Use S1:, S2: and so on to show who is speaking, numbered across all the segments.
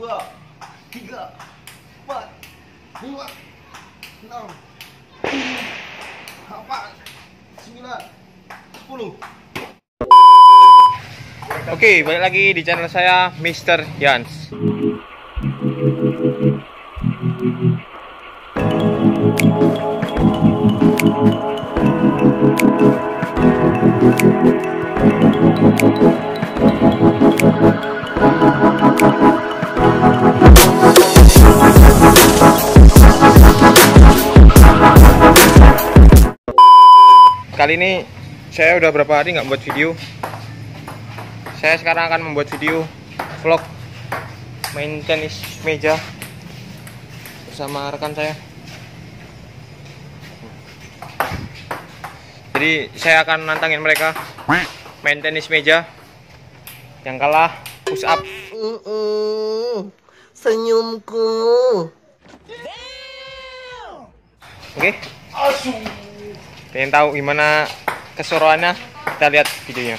S1: dua, tiga, empat, lima, enam, tujuh, delapan, sembilan, sepuluh.
S2: Oke, balik lagi di channel saya Mr. Yans. Kali ini saya udah berapa hari nggak buat video. Saya sekarang akan membuat video vlog main tenis meja bersama rekan saya. Jadi saya akan nantangin mereka main tenis meja yang kalah push up.
S1: Senyumku.
S2: oke pengen tahu gimana keseruannya kita lihat videonya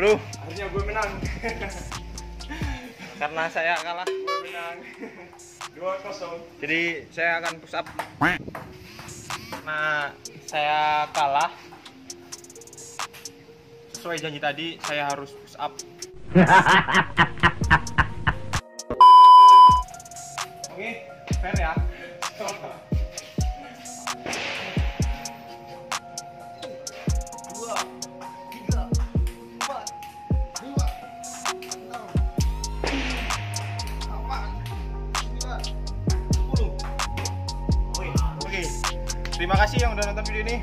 S3: Bro,
S2: Akhirnya gue menang.
S3: karena saya kalah,
S2: gue menang. Dua kosong.
S3: jadi saya akan push up. Nah, saya kalah. Sesuai janji tadi, saya harus push up.
S4: Terima kasih yang udah nonton video ini.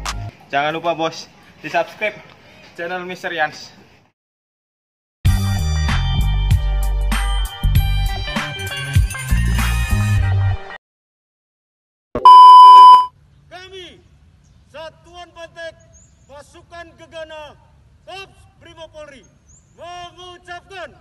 S4: Jangan lupa bos, di subscribe channel Mr. Yans.
S3: Kami, Satuan Pantek Pasukan Gegana Korps Brimob Polri, mengucapkan